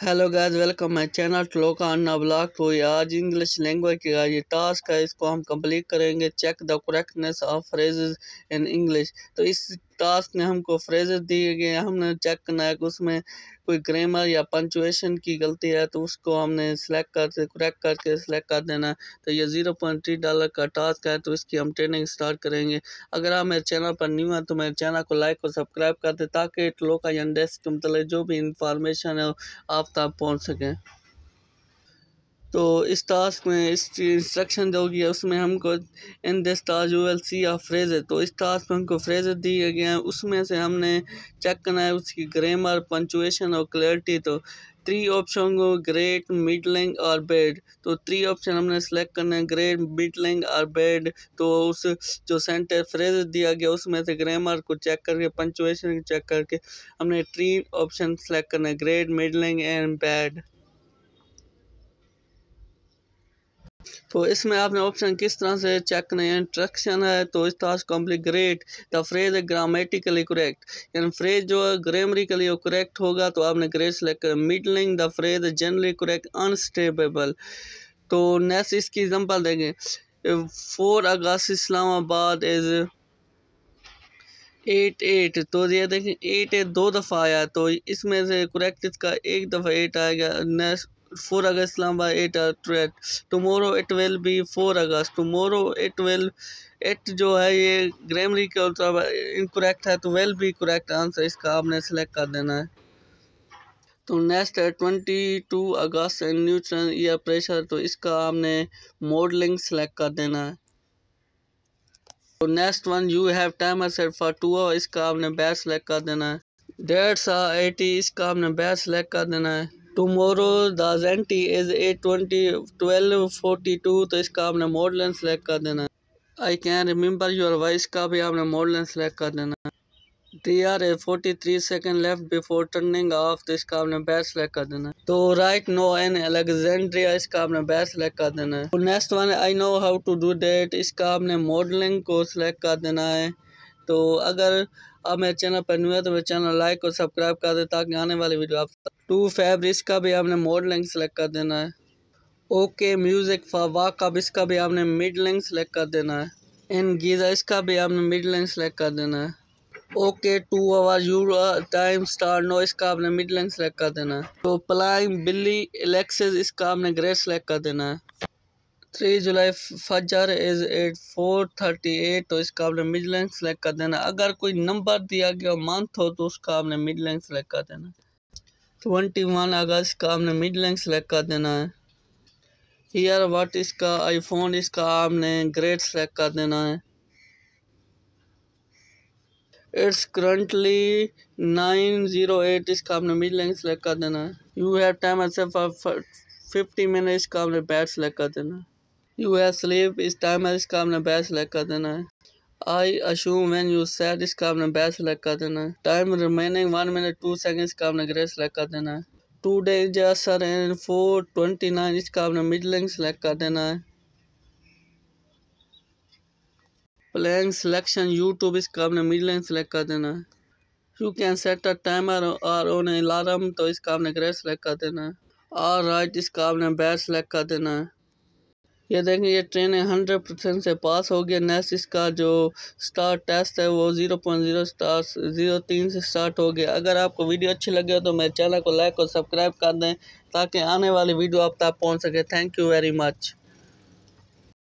Hello guys welcome my channel टलोका अन्ना blog to आज English language का ये टास्क है, इसको हम कंप्लीट करेंगे. Check the correctness of phrases in English तो इस टास्क ने हमको फ्रेजेस दिए गए, हमने चेक करना है कि उसमें कोई ग्रामर या पंचुएशन की गलती है तो उसको हमने सेलेक्ट करके करेक्ट करके सेलेक्ट कर देना तो ये ज़ीरो पॉइंट थ्री डॉलर का टास्क है तो इसकी हम ट्रेनिंग स्टार्ट करेंगे। अगर आप मेरे चैनल पर न्यू हैं तो मेरे चैनल को लाइक और सब्सक्राइब कर दें, ताकि लोका या डेस्क के मतलब जो भी इंफॉर्मेशन है, आप तक पहुँच सकें। तो इस टास्क में, इस इंस्ट्रक्शन जो होगी उसमें हमको in this task you will see a phrase तो इस टास्क में हमको फ्रेज दिए गए हैं। उसमें से हमने चेक करना है उसकी ग्रामर पंचुएशन और क्लैरिटी तो थ्री ऑप्शन को ग्रेट मिडलिंग और बेड तो थ्री ऑप्शन हमने सेलेक्ट करना है ग्रेट मिडलिंग और बेड तो उस जो सेंटर फ्रेज दिया गया, उसमें से ग्रामर को चेक करके पंचुएशन चेक करके हमने थ्री ऑप्शन सेलेक्ट करना है ग्रेट मिडलिंग एंड बेड तो इसमें आपने ऑप्शन किस तरह से चेक करना है? इंस्ट्रक्शन है तो इस task complete great the phrase है ग्रामेटिकली करेक्ट यानी फ्रेज जो है ग्रामरिकली करेक्ट होगा तो आपने ग्रेट सेलेक्ट कर। Middling the phrase generally correct unstable तो नेक्स्ट इसकी एग्जांपल देंगे। Four August Islamabad is at eight तो ये देखें एट एट दो दफ़ा आया तो इसमें से करेक्ट इसका एक दफ़ा एट आएगा। Next four August Islamabad eight trade tomorrow it will be four August tomorrow it will it जो है ये ग्रामरी का इनकोरेक्ट है तो वेल बी करेक्ट आंसर इसका आपने सेलेक्ट कर देना है। तो नेक्स्ट है twenty two August and neutron year pressure तो इसका आपने मॉडलिंग सेलेक्ट कर देना है। तो next one you have timer set for two hour इसका आपने बैट सेलेक्ट कर देना है। डेट्स आर एटी इसका आपने बैट सेलेक्ट कर देना है। Tomorrow the जेंटी is eight twenty twelve forty two तो इसका आपने मॉडल सेलेक्ट कर देना है। I can remember your voice का भी आपने मॉडल सेलेक्ट कर देना है। T R A forty three second left before turning off तो इसका आपने बैट सेलेक्ट कर देना है। तो राइट नो एन अलेक्जेंड्रिया इसका आपने बैट सेलेक्ट कर देना है। तो next one I know how to do date इसका आपने मॉडलिंग को सिलेक्ट कर देना है। तो अगर आप मेरे चैनल पर न्यू है तो मेरे चैनल लाइक और सब्सक्राइब कर दे ताकि आने वाली वीडियो आप टू फैब इसका भी आपने मोड लेंथ सेलेक्ट कर देना है। ओके म्यूज़िक फॉर वाक अब इसका भी आपने मिड लेंथ सेलेक्ट कर देना है। इन गीज़ा इसका भी आपने मिड लेंथ सेलेक्ट कर देना है। Okay two hour you time star no इसका आपने मिड लेंथ सेलेक्ट कर देना है। तो प्लाइंग बिल्ली एलेक्सेस इसका आपने ग्रेट सेलेक्ट कर देना है। Three July Fajr is at four thirty eight तो इसका आपने मिड लेंथ सेलेक्ट कर देना। अगर कोई नंबर दिया गया मंथ हो तो उसका आपने मिड लेंथ सेलेक्ट कर देना। ट्वेंटी वन अगस्त का आपने मिड लेंथ सेलेक्ट कर देना है। ईयर वाट इसका आईफोन इसका आपने ग्रेड सेलेक्ट कर देना है। It's currently nine zero eight इसका आपने मिड लेंथ सेलेक्ट कर देना है। You have time fifty minute इसका आपने बैट सेलेक्ट कर देना है। You have sleep is time है इसका आपने बैच सेलेक्ट कर देना है I assume when you set इसका आपने बैच सेलेक्ट कर देना है time remaining one minute two seconds का आपने ग्रे सेलेक्ट कर देना है two days sir and four twenty nine इसका आपने मिडलिंग सेलेक्ट कर देना है प्लेइंग सिलेक्शन यूट्यूब इसका आपने मिडलिंग सेलेक्ट कर देना है you can set a timer और ऑन अलार्म तो इसका आपने ग्रे सेलेक्ट कर देना है और राइट इसका आपने बैच सेलेक्ट कर देना है ये देखें, ये ट्रेन हंड्रेड परसेंट से पास हो गया। नेक्स्ट इसका जो स्टार टेस्ट है, वो zero point zero star zero तीन से स्टार्ट हो गया। अगर आपको वीडियो अच्छी लगे तो मेरे चैनल को लाइक और सब्सक्राइब कर दें, ताकि आने वाली वीडियो आप तक पहुँच सके। Thank you very much